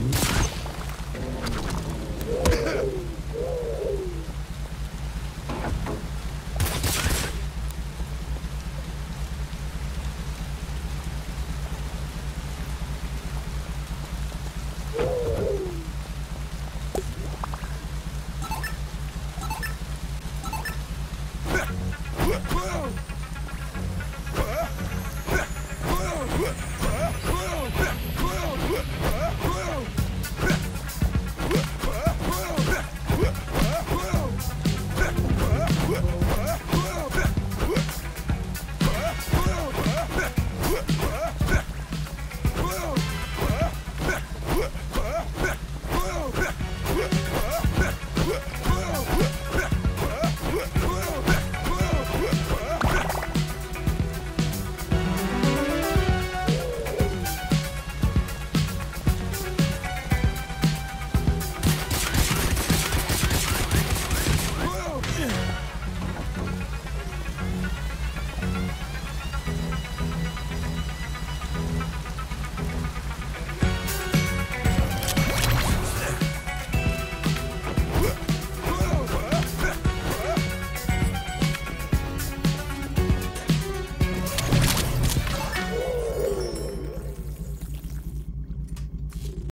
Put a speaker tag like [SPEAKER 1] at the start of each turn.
[SPEAKER 1] Ooh.